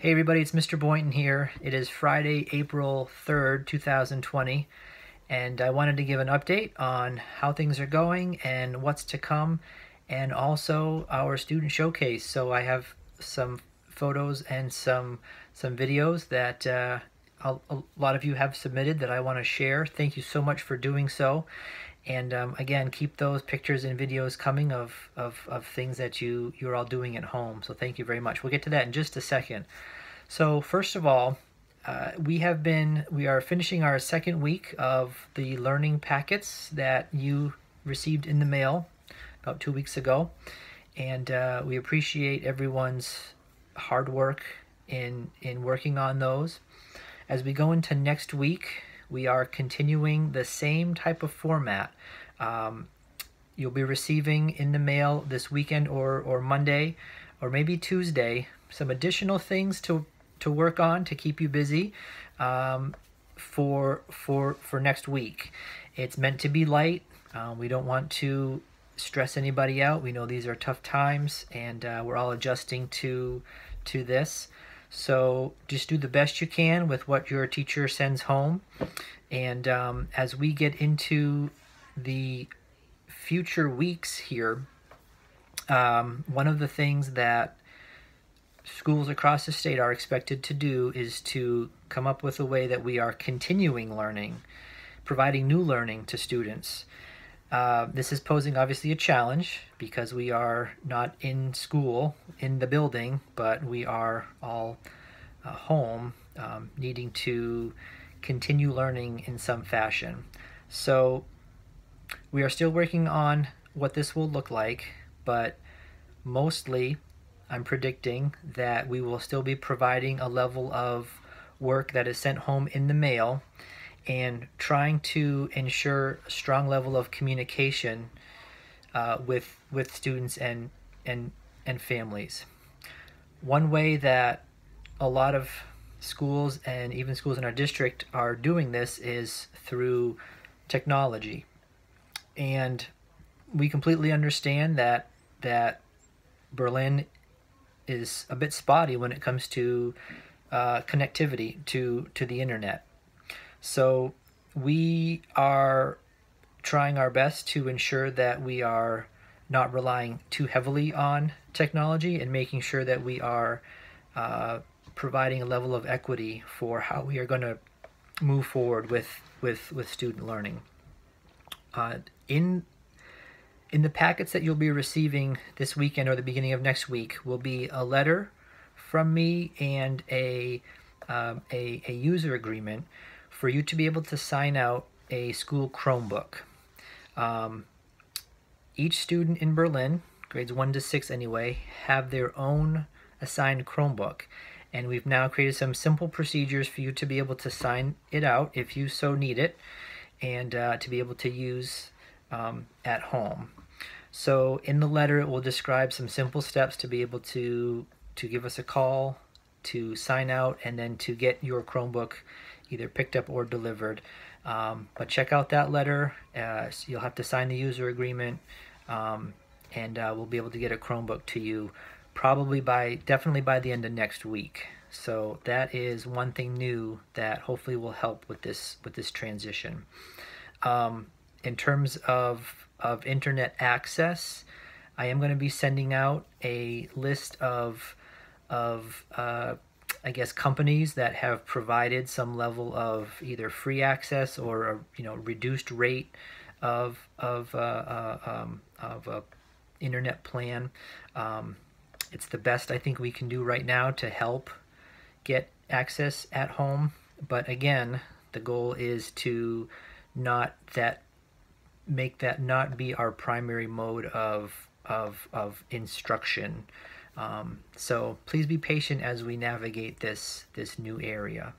Hey everybody, it's Mr. Boynton here. It is Friday, April 3rd, 2020, and I wanted to give an update on how things are going and what's to come, and also our student showcase. So I have some photos and some some videos that uh, a, a lot of you have submitted that I want to share. Thank you so much for doing so. And um, again, keep those pictures and videos coming of, of, of things that you, you're all doing at home. So thank you very much. We'll get to that in just a second. So first of all, uh, we have been, we are finishing our second week of the learning packets that you received in the mail about two weeks ago. And uh, we appreciate everyone's hard work in, in working on those. As we go into next week, we are continuing the same type of format. Um, you'll be receiving in the mail this weekend or, or Monday or maybe Tuesday some additional things to, to work on to keep you busy um, for, for, for next week. It's meant to be light. Uh, we don't want to stress anybody out. We know these are tough times and uh, we're all adjusting to, to this. So just do the best you can with what your teacher sends home. And um, as we get into the future weeks here, um, one of the things that schools across the state are expected to do is to come up with a way that we are continuing learning, providing new learning to students. Uh, this is posing obviously a challenge because we are not in school in the building, but we are all uh, home um, needing to continue learning in some fashion. So we are still working on what this will look like, but mostly I'm predicting that we will still be providing a level of work that is sent home in the mail and trying to ensure a strong level of communication uh, with with students and and and families. One way that a lot of schools and even schools in our district are doing this is through technology, and we completely understand that that Berlin is a bit spotty when it comes to uh, connectivity to to the internet so we are trying our best to ensure that we are not relying too heavily on technology and making sure that we are uh, providing a level of equity for how we are going to move forward with with with student learning. Uh, in in the packets that you'll be receiving this weekend or the beginning of next week will be a letter from me and a um, a, a user agreement for you to be able to sign out a school Chromebook. Um, each student in Berlin, grades 1 to 6 anyway, have their own assigned Chromebook. And we've now created some simple procedures for you to be able to sign it out if you so need it and uh, to be able to use um, at home. So in the letter, it will describe some simple steps to be able to to give us a call, to sign out, and then to get your Chromebook either picked up or delivered. Um, but check out that letter. Uh, so you'll have to sign the user agreement, um, and uh, we'll be able to get a Chromebook to you probably by definitely by the end of next week. So that is one thing new that hopefully will help with this with this transition. Um, in terms of of internet access, I am going to be sending out a list of of uh, I guess companies that have provided some level of either free access or a you know reduced rate of of uh, uh, um, of a internet plan. Um, it's the best I think we can do right now to help get access at home. But again, the goal is to not that make that not be our primary mode of of of instruction. Um, so please be patient as we navigate this, this new area.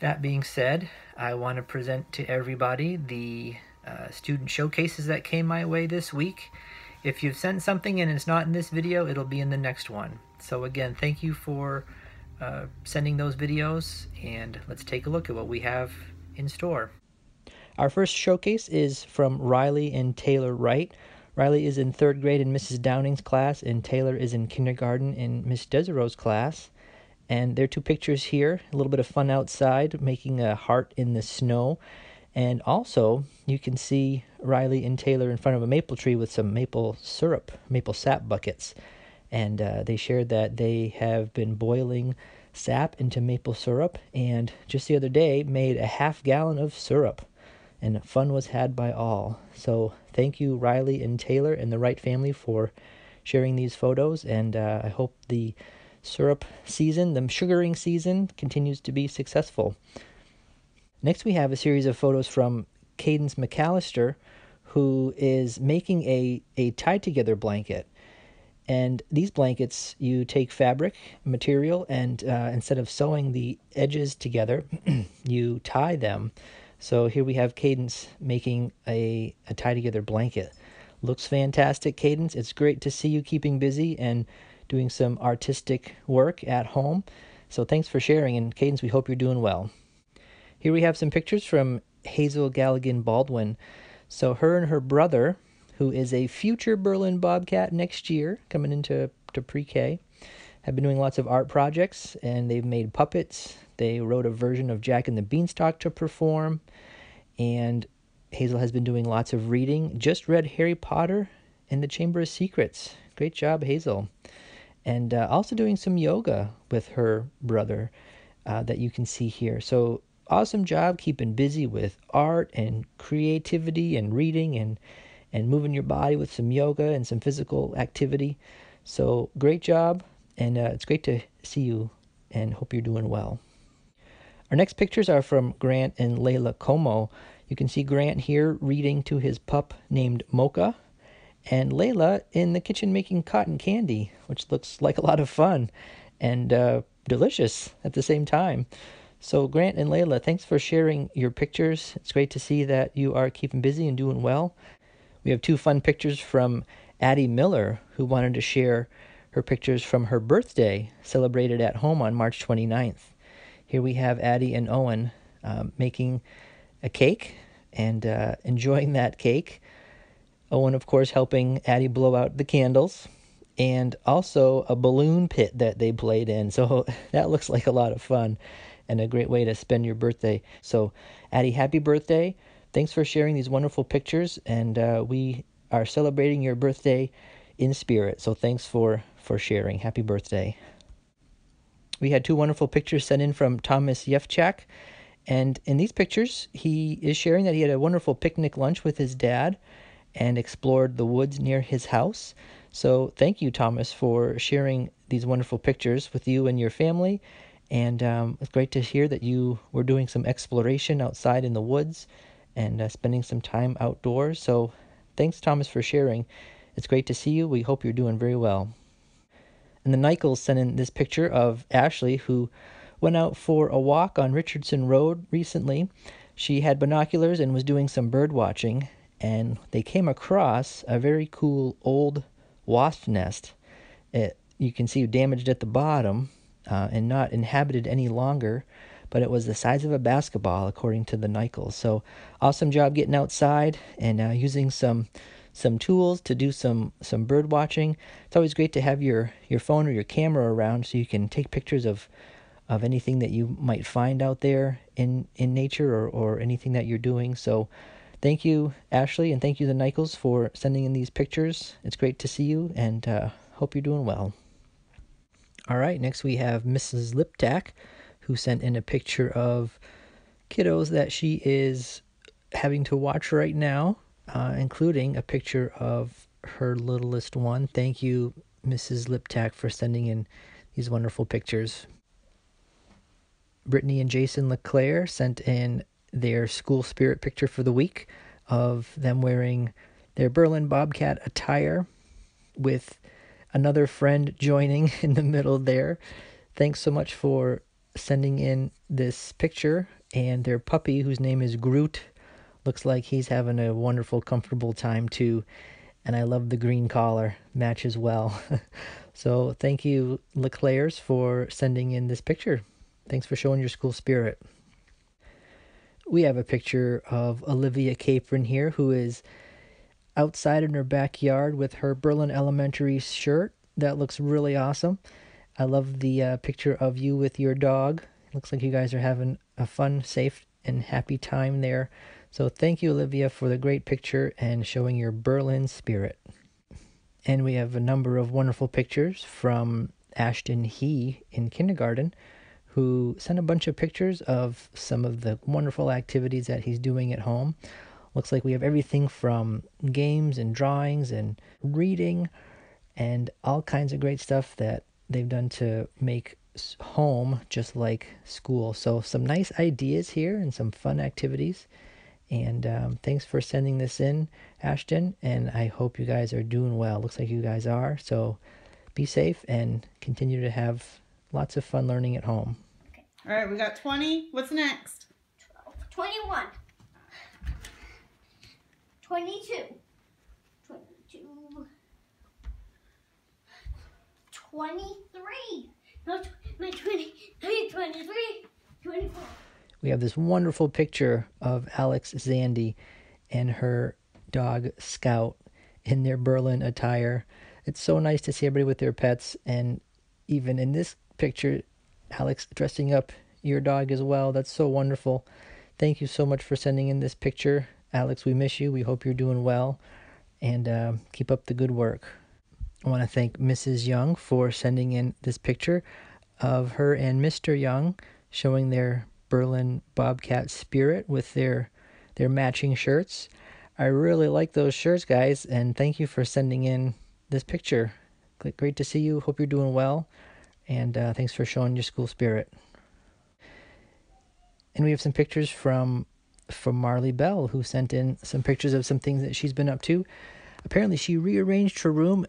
That being said, I want to present to everybody the uh, student showcases that came my way this week. If you've sent something and it's not in this video, it'll be in the next one. So again, thank you for uh, sending those videos and let's take a look at what we have in store. Our first showcase is from Riley and Taylor Wright. Riley is in third grade in Mrs. Downing's class, and Taylor is in kindergarten in Miss Desiro's class. And there are two pictures here a little bit of fun outside, making a heart in the snow. And also, you can see Riley and Taylor in front of a maple tree with some maple syrup, maple sap buckets. And uh, they shared that they have been boiling sap into maple syrup and just the other day made a half gallon of syrup. And fun was had by all. So thank you, Riley and Taylor and the Wright family, for sharing these photos. And uh, I hope the syrup season, the sugaring season, continues to be successful. Next, we have a series of photos from Cadence McAllister, who is making a, a tied together blanket. And these blankets, you take fabric material, and uh, instead of sewing the edges together, you tie them. So here we have Cadence making a, a tie together blanket. Looks fantastic, Cadence. It's great to see you keeping busy and doing some artistic work at home. So thanks for sharing, and Cadence, we hope you're doing well. Here we have some pictures from Hazel Galligan Baldwin. So her and her brother, who is a future Berlin Bobcat next year, coming into to pre-K, have been doing lots of art projects, and they've made puppets. They wrote a version of Jack and the Beanstalk to perform, and Hazel has been doing lots of reading. Just read Harry Potter and the Chamber of Secrets. Great job, Hazel. And uh, also doing some yoga with her brother uh, that you can see here. So awesome job keeping busy with art and creativity and reading and and moving your body with some yoga and some physical activity. So great job, and uh, it's great to see you, and hope you're doing well. Our next pictures are from Grant and Layla Como. You can see Grant here reading to his pup named Mocha, and Layla in the kitchen making cotton candy, which looks like a lot of fun and uh, delicious at the same time. So, Grant and Layla, thanks for sharing your pictures. It's great to see that you are keeping busy and doing well. We have two fun pictures from Addie Miller, who wanted to share her pictures from her birthday, celebrated at home on March 29th. Here we have Addie and Owen um, making a cake and uh, enjoying that cake. Owen, of course, helping Addie blow out the candles, and also a balloon pit that they played in. So that looks like a lot of fun and a great way to spend your birthday. So, Addie, happy birthday. Thanks for sharing these wonderful pictures, and uh, we are celebrating your birthday in spirit. So, thanks for, for sharing. Happy birthday. We had two wonderful pictures sent in from Thomas Yefchak. And in these pictures, he is sharing that he had a wonderful picnic lunch with his dad and explored the woods near his house. So, thank you, Thomas, for sharing these wonderful pictures with you and your family and um, it's great to hear that you were doing some exploration outside in the woods and uh, spending some time outdoors. So thanks, Thomas, for sharing. It's great to see you. We hope you're doing very well. And the Nichols sent in this picture of Ashley, who went out for a walk on Richardson Road recently. She had binoculars and was doing some bird watching, and they came across a very cool old wasp nest. It, you can see damaged at the bottom, uh, and not inhabited any longer, but it was the size of a basketball, according to the Nichols. So, awesome job getting outside and uh, using some some tools to do some some bird watching. It's always great to have your your phone or your camera around so you can take pictures of of anything that you might find out there in in nature or or anything that you're doing. So. Thank you, Ashley, and thank you, the Nichols, for sending in these pictures. It's great to see you, and uh, hope you're doing well. All right, next we have Mrs. Liptak, who sent in a picture of kiddos that she is having to watch right now, uh, including a picture of her littlest one. Thank you, Mrs. Liptak, for sending in these wonderful pictures. Brittany and Jason LeClaire sent in their school spirit picture for the week of them wearing their Berlin Bobcat attire with another friend joining in the middle there. Thanks so much for sending in this picture and their puppy, whose name is Groot. Looks like he's having a wonderful, comfortable time too. And I love the green collar, matches well. so thank you, LeClaire's, for sending in this picture. Thanks for showing your school spirit. We have a picture of Olivia Capron here, who is outside in her backyard with her Berlin Elementary shirt. That looks really awesome. I love the uh, picture of you with your dog. Looks like you guys are having a fun, safe, and happy time there. So thank you, Olivia, for the great picture and showing your Berlin spirit. And we have a number of wonderful pictures from Ashton He in kindergarten, who sent a bunch of pictures of some of the wonderful activities that he's doing at home. Looks like we have everything from games and drawings and reading and all kinds of great stuff that they've done to make home just like school. So, some nice ideas here and some fun activities. And um, thanks for sending this in, Ashton. And I hope you guys are doing well. Looks like you guys are. So, be safe and continue to have lots of fun learning at home. Okay. All right, we got 20. What's next? 12, 21. 22. 22. 23. No, my 20, 23, 24. We have this wonderful picture of Alex Zandi and her dog Scout in their Berlin attire. It's so nice to see everybody with their pets, and even in this picture, Alex dressing up your dog as well. That's so wonderful. Thank you so much for sending in this picture. Alex, we miss you. We hope you're doing well, and uh, keep up the good work. I want to thank Mrs. Young for sending in this picture of her and Mr. Young showing their Berlin Bobcat spirit with their their matching shirts. I really like those shirts, guys, and thank you for sending in this picture. Great to see you. Hope you're doing well, and uh, thanks for showing your school spirit. And we have some pictures from from Marley Bell, who sent in some pictures of some things that she's been up to. Apparently, she rearranged her room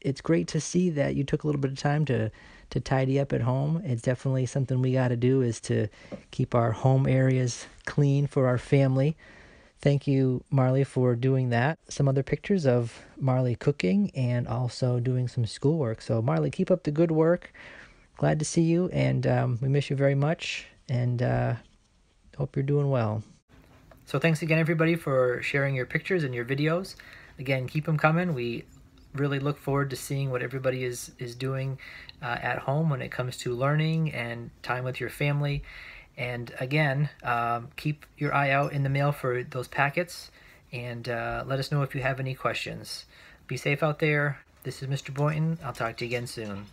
it's great to see that you took a little bit of time to to tidy up at home. It's definitely something we got to do is to keep our home areas clean for our family. Thank you, Marley, for doing that. Some other pictures of Marley cooking and also doing some schoolwork. So, Marley, keep up the good work. Glad to see you, and um, we miss you very much, and uh, hope you're doing well. So, thanks again, everybody, for sharing your pictures and your videos. Again, keep them coming. We really look forward to seeing what everybody is is doing uh, at home when it comes to learning and time with your family. And again, um, keep your eye out in the mail for those packets and uh, let us know if you have any questions. Be safe out there. This is Mr. Boynton. I'll talk to you again soon.